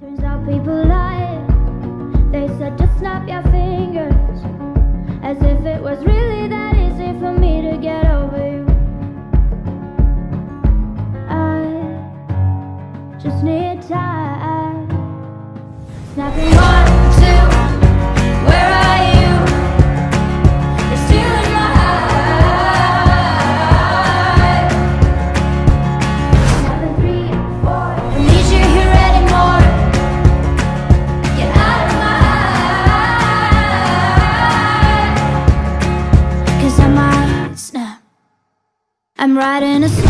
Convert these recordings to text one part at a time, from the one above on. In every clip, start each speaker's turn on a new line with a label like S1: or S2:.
S1: Turns out people lie. They said just snap your fingers as if it was really. I'm riding a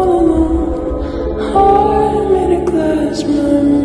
S2: all alone. Heart made of glass, my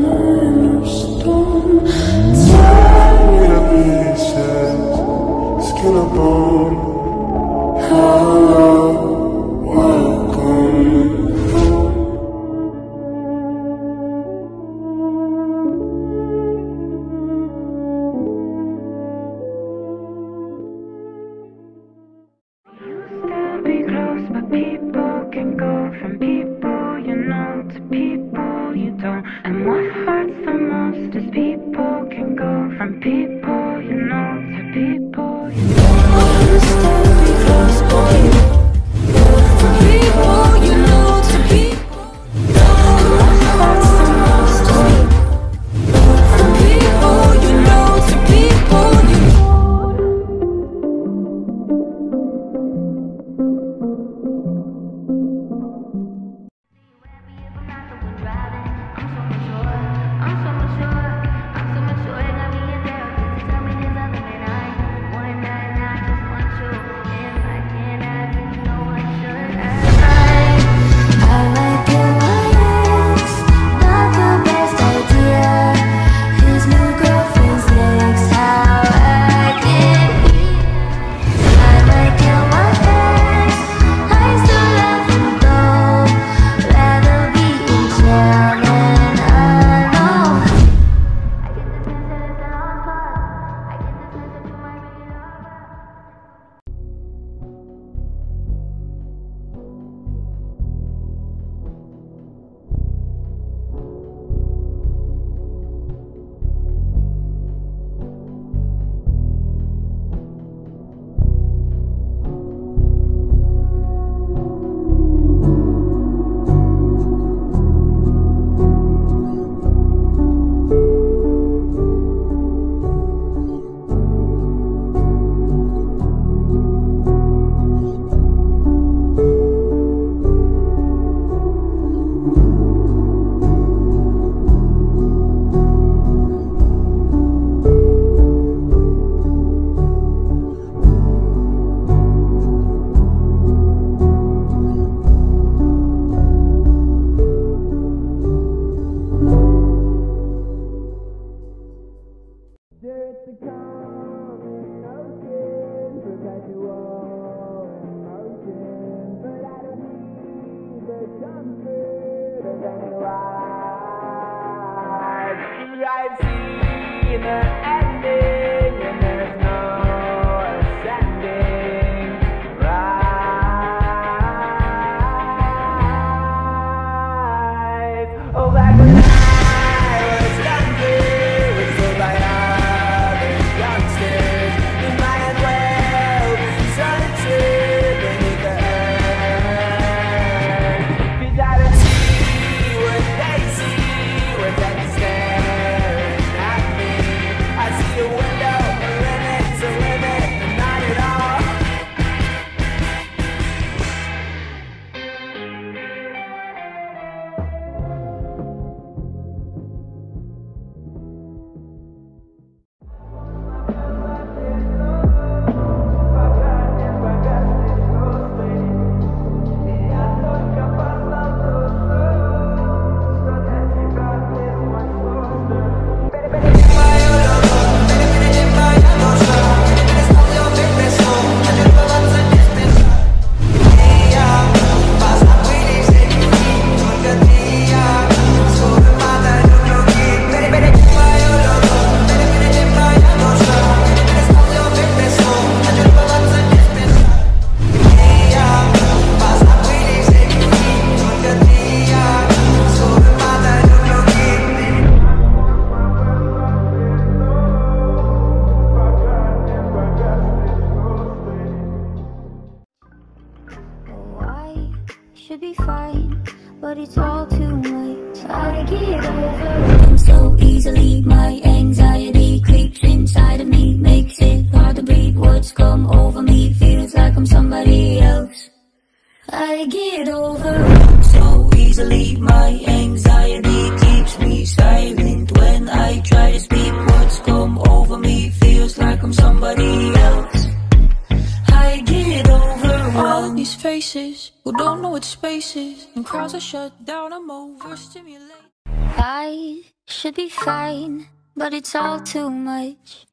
S3: spaces and
S2: crowds are shut down. I'm overstimulated.
S3: I should be fine, but it's all too much.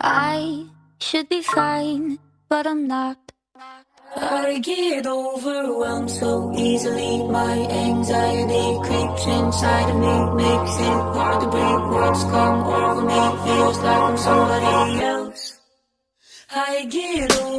S3: I should be fine, but I'm not. I get overwhelmed so easily. My anxiety creeps inside of me, makes it hard to breathe. What's come over me feels like I'm somebody else. I get overwhelmed.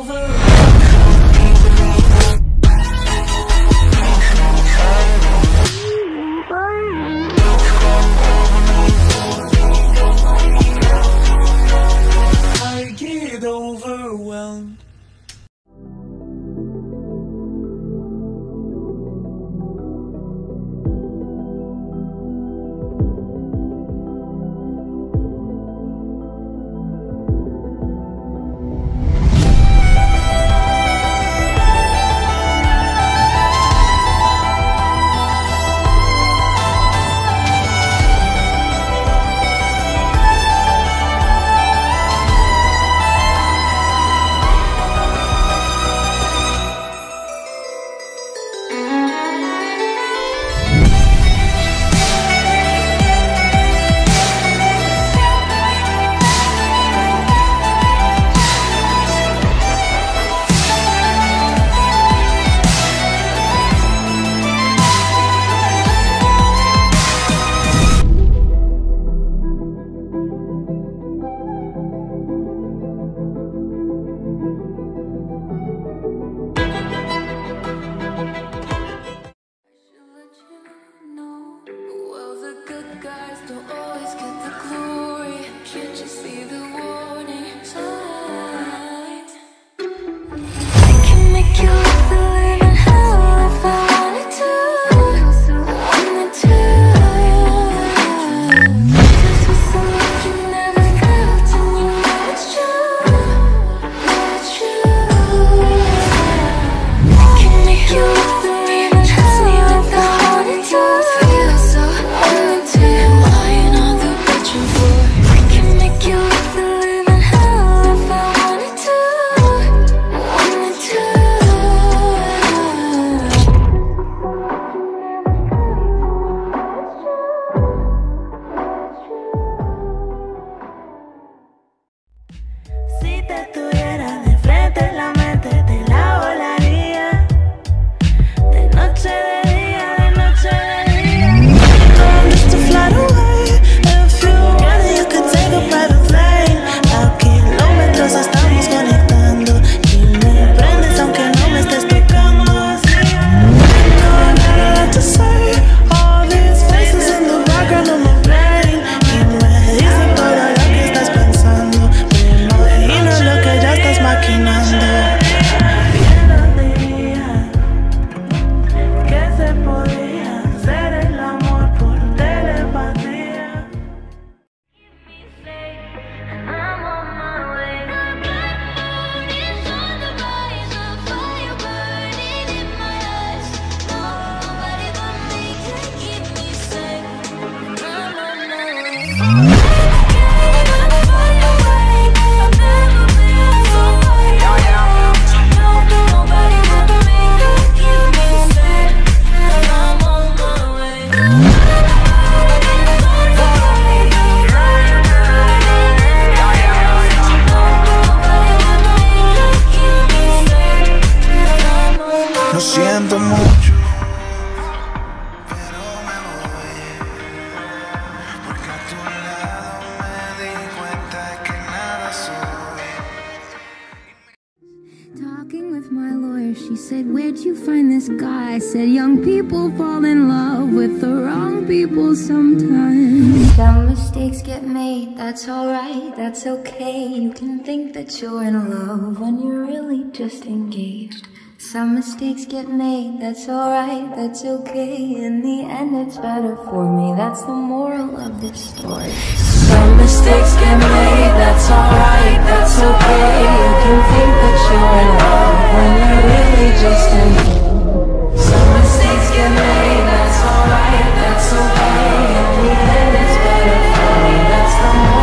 S3: Mm-hmm. find this guy said young people fall in love with the wrong people sometimes. Some mistakes get made, that's alright, that's okay. You can think that you're in love when you're really just engaged. Some mistakes get made, that's alright, that's okay. In the end, it's better for me, that's the moral of this story. Some mistakes get made, that's alright, that's okay. You can think that you're in love when you're just mistakes get made, that's alright, that's okay. In the end better for me, that's the